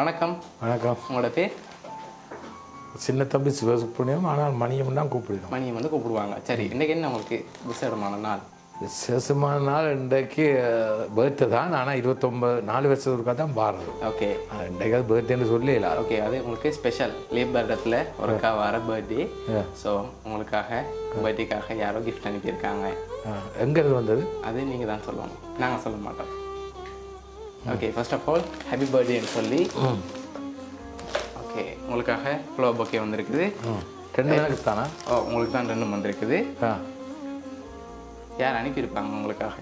வணக்கம். வணக்கம். உங்களோட பேர்? சின்ன தம்பி சிவசுப்ரமணியம் ஆனால் மணியம் தான் கூப்பிடணும் மணியம் வந்து கூப்பிடுவாங்க. சரி இன்னைக்கு என்ன உங்களுக்கு விசேடமான நாள்? விசேஷமான நாள் இன்றைக்கு பர்த்டே தான். ஆனால் இருபத்தொம்பது நாலு வருஷத்துக்கா தான் பாடுறது ஓகே. இன்றைக்கு அது பர்த்டேன்னு சொல்லல ஓகே அது உங்களுக்கு ஸ்பெஷல் லீவ் பர்டத்தில் ஒருக்கா வர பர்த்டே. ஸோ உங்களுக்காக பர்த்டேக்காக யாரோ கிஃப்ட் அனுப்பியிருக்காங்க. எங்கேருந்து வந்தது? அது நீங்கள் தான் சொல்லணும். நாங்கள் சொல்ல மாட்டோம். Okay first of all happy பர்த்டேன்னு சொல்லி. ஓகே உங்களுக்காக ஃப்ளோ பொக்கே வந்திருக்குது. ம் ரெண்டு நாளுக்கு தானா? ஓ உங்களுக்கு தான் ரெண்டும் வந்திருக்குது. யார் அனுப்பியிருப்பாங்க உங்களுக்காக?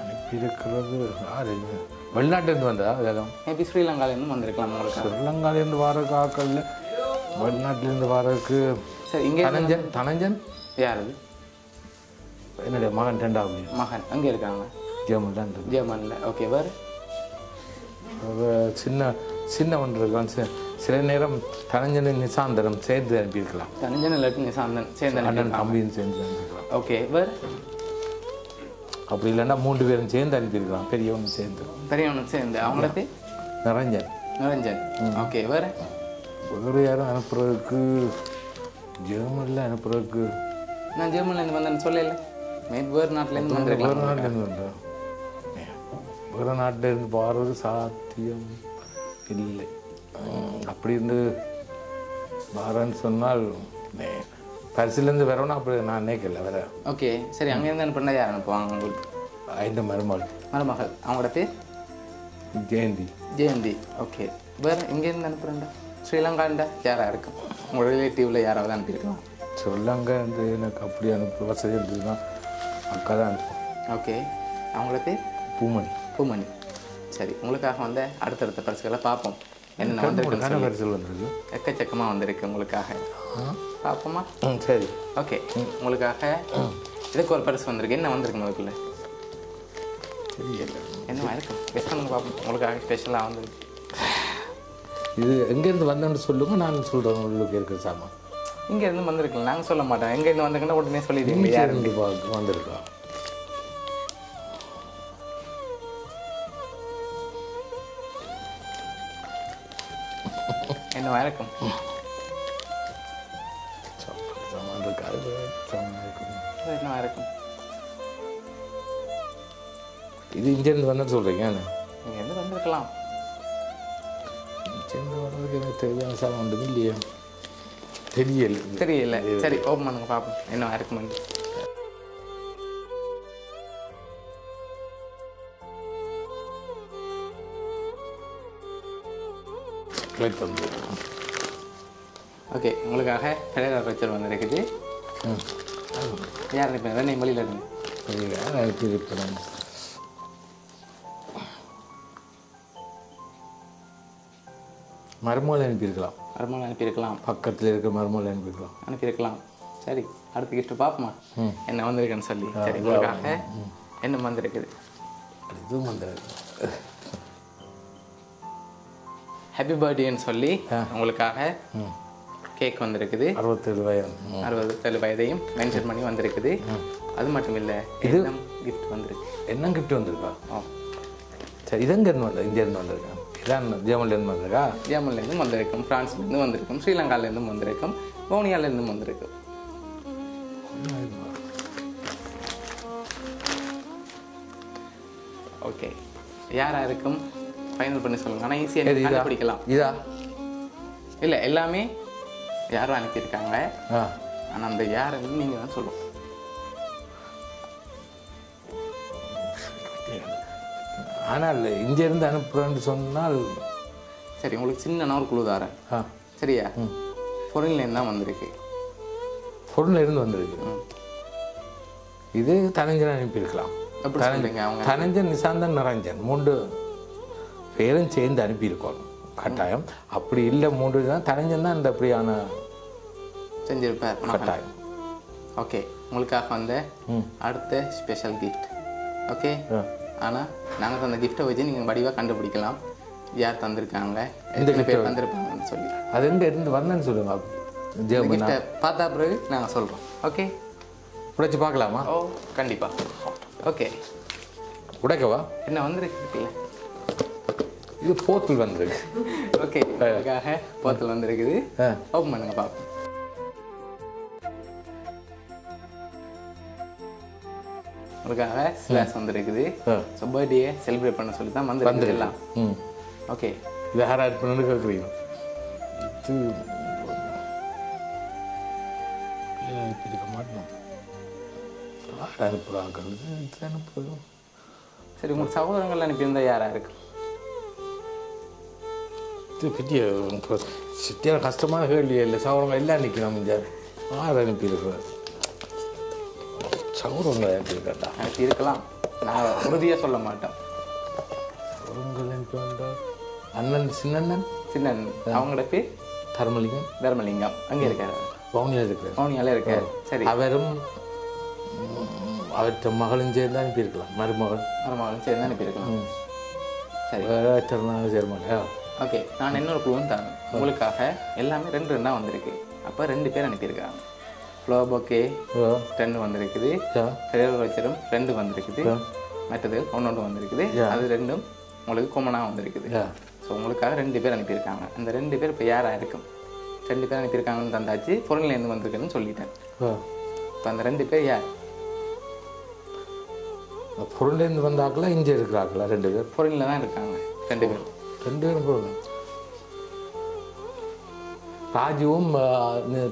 அனுப்பியிருக்கிறது யார்? வெளிநாட்டிலேருந்து வந்ததா வேதம் மேபி ஸ்ரீலங்காலேருந்து வந்திருக்கலாம் உங்களுக்காக ஸ்ரீலங்காலேருந்து வர ஆக்கள் வெளிநாட்டிலேருந்து வரதுக்கு சரி இங்கே தனஞ்சன் தனஞ்சன்? யார் அது? என்னுடைய மகன் ரெண்டாவது மகன். அங்கே இருக்காங்க. ஜெர்மன் தான். ஜெர்மனில். ஓகே வேறு? சின்ன சின்ன ஒன்று இருக்கான். சில நேரம் தனஞ்சன் நிசாந்தரம் சேர்ந்து அனுப்பியிருக்கலாம். தனிஞ்சன் இல்லாட்டி நிசாந்தன் சேர்ந்து அண்ணன் தம்பியும் சேர்ந்து அனுப்பியிருக்கலாம். ஓகே வேறு? அப்படி இல்லைன்னா மூன்று பேரும் சேர்ந்து அனுப்பியிருக்கலாம். பெரியவங்க சேர்ந்து. பெரியவனும் சேர்ந்து. அவங்கள பேர்? நிரஞ்சன். நிரஞ்சன். ஓகே வேறு? வேறு யாரும் அனுப்புறதுக்கு ஜெர்மனில் அனுப்புறதுக்கு. நான் ஜெர்மன்லேருந்து வந்தேன்னு சொல்லல. மேபி வேறு நாட்டிலேருந்து வேறு நாட்டிலேருந்து வேறு நாட்டிலேருந்து போகிறது சாத்தியம் இல்லை அப்படி இருந்து வாரன்னு சொன்னால் பரிசுலேருந்து வரணும் அப்படி நான் நினைக்கல வேற ஓகே சரி அங்கேருந்து அனுப்புனா யார் அனுப்புவாங்க உங்களுக்கு ஐந்து மருமகள் மருமகள் அவங்களோட பேர் ஜெயந்தி ஜெயந்தி ஓகே வேறு இங்கேருந்து அனுப்புகிறேன்டா ஸ்ரீலங்காண்டா யாராக இருக்கும் உங்கள் ரிலேட்டிவில் யாராவது அனுப்பியிருக்கலாம் சொல்லாங்க இந்த எனக்கு அப்படி அனுப்பு வசதி இருந்ததுன்னா அக்கா தான் ஓகே. அவங்களோட பேர்? பூமணி. பூமணி. சரி உங்களுக்காக வந்த அடுத்தடுத்த பரிசுகளை பார்ப்போம். என்னென்ன சொல்லி. பரிசல் வந்திருக்கு. எக்கச்சக்கமாக வந்திருக்கு உங்களுக்காக. பார்ப்போமா? சரி. ஓகே உங்களுக்காக இதுக்கு ஒரு பரிசு வந்திருக்கு. என்ன வந்திருக்கு தெரியல. என்னவா இருக்கும் கெஸ்ட் பண்ணுங்க பார்ப்போம் உங்களுக்காக ஸ்பெஷலாக வந்திருக்கு. இது எங்கேருந்து வந்தேன்னு சொல்லுங்க நான் சொல்கிறேன் உங்களுக்கு இருக்கிற சாமான். இங்க இருந்து வந்திருக்கலாம் நாங்கள் சொல்ல மாட்டோம். எங்க இருந்து வந்திருக்குன்னா உடனே சொல்லிடுவீங்க. யார்? இருந்து பா- வந்திருக்கா என்னவா இருக்கும் சாப்பாடு சாமான் இருக்கு அது சாமான் இருக்கும் இது இங்கேருந்து வந்தேன்னு சொல்கிறீங்க இங்க இருந்து வந்திருக்கலாம். இங்கேருந்து வர்றதுக்கு எனக்கு தெரியாத சாமான் ஒன்றும் இல்லையா. தெரியல. தெரியல. சரி ஓப்பன் பண்ணுங்க பார்ப்போம் கிளிக் வந்து ஓகே உங்களுக்காக கடையில் வச்சர் வந்திருக்குது யார் வெண்ணெய் மொழியில் இருந்து. மருமகள் அனுப்பியிருக்கலாம். வருமானம் அனுப்பியிருக்கலாம். பக்கத்தில் இருக்கிற மருமகள் அனுப்பியிருக்கலாம். அனுப்பியிருக்கலாம். சரி அடுத்த கிஃப்ட் பார்ப்போமா? என்ன வந்திருக்குன்னு சொல்லி. சரி உங்களுக்காக என்ன வந்திருக்குது? இதுவும் அந்த ஹாப்பி பர்த்டேன்னு சொல்லி உங்களுக்காக கேக் வந்திருக்குது. அறுபத்தேழு வயது. அறுபத்தேழு வயதையும் மென்ஷன் பண்ணி வந்திருக்குது. அது மட்டும் இல்லை இது கிஃப்ட் வந்திருக்கு. என்ன கிஃப்ட் வந்திருக்கா? சரி இது எங்கேருந்து வந்த இந்தியாருந்து வந்திருக்கேன் இதான் ஜெர்மன்லேருந்து வந்திருக்கா? ஜெர்மன்லேருந்து வந்திருக்கும் ஃப்ரான்ஸ்லேருந்து வந்திருக்கும் ஸ்ரீலங்காலேருந்தும் வந்திருக்கும் மோனியாலேருந்தும் வந்திருக்கும். ஓகே யாரா இருக்கும் ஃபைனல் பண்ணி சொல்லுங்க. ஆனால் ஈஸியாக எது இதா? இல்லை எல்லாமே யாரும் அனுப்பியிருக்காங்க. ஆனால் அந்த யாருன்னு நீங்கள் தான் சொல்லணும் ஆனால் இங்கேருந்து அனுப்புகிறேன்னு சொன்னால் சரி உங்களுக்கு சின்ன ஒரு குழு தாரேன். ஆ. சரியா? பொருள்லேருந்து தான் வந்திருக்கு. பொருள் இருந்து வந்திருக்கு. இது தனஞ்சன் அனுப்பியிருக்கலாம். தனஞ்சன் நிசாந்தன் நிரஞ்சன் மூன்று பேரும் சேர்ந்து அனுப்பியிருக்கோம். கட்டாயம். அப்படி இல்லை மூன்று தான். தனஞ்சன் தான் இந்த அப்படியான செஞ்சிருப்பார். கட்டாயம். ஓகே. உங்களுக்காக வந்த. அடுத்த ஸ்பெஷல் கிஃப்ட் ஓகே. ஆனால் நாங்கள் தந்த கிஃப்ட்டை வச்சு நீங்கள் வடிவாக கண்டுபிடிக்கலாம். யார் தந்திருக்காங்க? எத்தனை பேர் தந்திருப்பாங்கன்னு சொல்லி. அது எங்கே இருந்து வந்தேன்னு சொல்லுங்க கிஃப்ட்டை பார்த்தா பிறகு நாங்கள் சொல்கிறோம் ஓகே உடைச்சு பார்க்கலாமா? ஓ கண்டிப்பாக ஓகே உடைக்கவா? என்ன வந்திருக்கு இது போத்தில் வந்திருக்கு. ஓகே அதுக்காக போத்தல் வந்திருக்குது. ஓப்பன் பண்ணுங்க பார்ப்போம் உங்களுக்காக ஸ்லாஸ் வந்திருக்குது. ஸோ பர்த்டே செலிப்ரேட் பண்ண சொல்லி தான் வந்திருக்கு எல்லாம் ம். ஓகே இது யார் ஆட் பண்ணு கேட்குறீங்க இருக்க மாட்டோம் யார் அனுப்புகிறாங்க அனுப்புகிறோம் சரி உங்களுக்கு சகோதரங்கள் அனுப்பியிருந்தா யாரா இருக்கு பெரிய சிட்டியான கஷ்டமான கேள்வி இல்லை. சௌரங்க எல்லாம் நிற்கணும் இங்கே. யார் அனுப்பியிருக்கிறார் சௌரங்க அனுப்பியிருக்காட்டா அனுப்பி இருக்கலாம். நான் உறுதியாக சொல்ல மாட்டேன். அண்ணன் சின்னண்ணன்? சின்ன அவங்களோட பேர்? தர்மலிங்கம். தர்மலிங்கம். அங்கே இருக்காரு. பவுனியா இருக்கிறார். மௌனியால இருக்காரு. சரி. அவரும் அவர்கிட்ட மகளும் சேர்ந்து அனுப்பியிருக்கலாம் மருமகள். மருமகளும் சேர்ந்து அனுப்பியிருக்கலாம் சரி. திருநாள் சேர்மாலையா? ஓகே. நான் இன்னொரு க்ளூவும் தரேன். உங்களுக்காக எல்லாமே ரெண்டு ரெண்டாக வந்திருக்கு. அப்போ ரெண்டு பேர் அனுப்பியிருக்காங்க ஃப்ளோ பொக்கே ரெண்டு வந்திருக்குது. ஃபெரர் வச்சரும் ரெண்டு வந்திருக்குது. மற்றது ஒன்று வந்திருக்குது. அது ரெண்டும் உங்களுக்கு கொமனாக வந்திருக்குது. ஸோ உங்களுக்காக ரெண்டு பேர் அனுப்பியிருக்காங்க அந்த ரெண்டு பேர் இப்போ யாராக இருக்கும் ரெண்டு பேர் அனுப்பியிருக்காங்கன்னு தந்தாச்சு. பொருள்லேருந்து வந்திருக்குன்னு சொல்லிட்டேன். இப்போ அந்த ரெண்டு பேர் யார்? பொருள்லேருந்து வந்தாக்களா இங்கே இருக்கிறாங்களா ரெண்டு பேர். பொருளில் தான் இருக்காங்க. ரெண்டு பேரும் ரெண்டு பேரும் பொருள் ராஜுவும்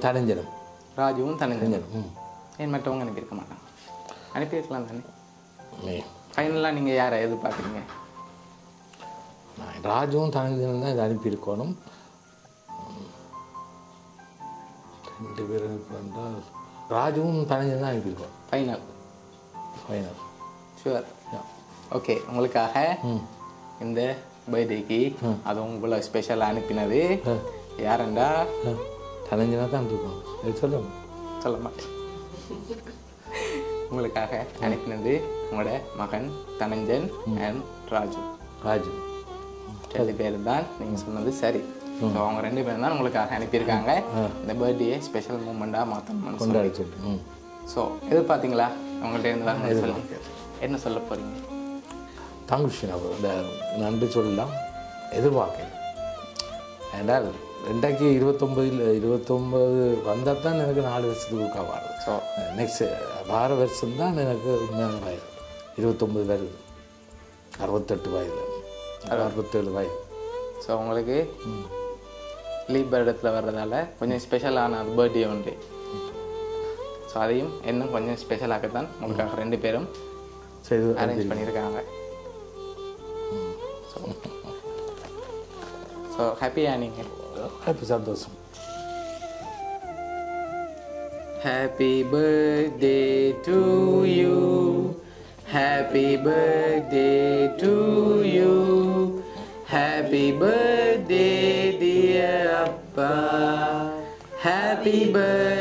தனஞ்சனும். ராஜுவும் தனஞ்சனும். ஏன் மற்றவங்க அனுப்பியிருக்க மாட்டாங்க? அனுப்பியிருக்கலாம் தானே? ஃபைனலாக நீங்கள் யாரை எதிர்பார்க்குறீங்க? ராஜுவும் தனஞ்சனும் தான் இதை அனுப்பியிருக்கணும். ரெண்டு பேர் அனுப்பியிருந்தால் ராஜுவும் தனஞ்சனும் தான் அனுப்பியிருக்கோம். ஃபைனல் ஃபைனல் ஷுவர் ஓகே உங்களுக்காக இந்த பர்த்டேக்கு அதுவும் இவ்வளோ ஸ்பெஷலாக அனுப்பினது. யாருண்டா தனஞ்சனா தான் அனுப்பியிருக்கோம் இது சொல்லுங்க சொல்ல மாட்டேன் உங்களுக்காக அனுப்பினது உங்களோட மகன் தனஞ்சன் அண்ட் ராஜு ராஜு ரெண்டு பேர் தான் நீங்கள் சொன்னது சரி ஸோ அவங்க ரெண்டு பேரும் தான் உங்களுக்காக அனுப்பியிருக்காங்க இந்த பர்த்டே ஸ்பெஷல் மூமெண்ட்டாக மாற்றணும்னு சொல்லி கொண்டாடி சொல்லி ஸோ எதிர்பார்த்தீங்களா உங்கள்ட்ட இருந்து வரணும் சொல்லி என்ன சொல்ல போகிறீங்க தங்குஷன் அவர் இந்த நன்றி சொல்லலாம் எதிர்பார்க்கல. ஏண்டால் ரெண்டாயிரத்தி இருபத்தொம்பதில் இருபத்தொம்பது வந்தால் தான் எனக்கு நாலு வருஷத்துக்கு ஒருக்கா வருது ஸோ நெக்ஸ்ட் வார வருஷம் தான் எனக்கு உண்மையான வயது. இருபத்தொம்பது வருது அறுபத்தெட்டு வயது. அறுபத்தேழு வயது. ஸோ உங்களுக்கு லீவ் இடத்துல வர்றதால கொஞ்சம் ஸ்பெஷலான அது பர்த்டே உண்டு. ஸோ அதையும் இன்னும் கொஞ்சம் ஸ்பெஷலாகத்தான் உங்களுக்காக ரெண்டு பேரும் அரேஞ்ச் பண்ணியிருக்காங்க. ஸோ ஹாப்பியா நீங்கள் ஹாப்பி சந்தோஷம் Happy birthday to you. Happy birthday to you. Happy birthday, dear Appa. Happy birthday to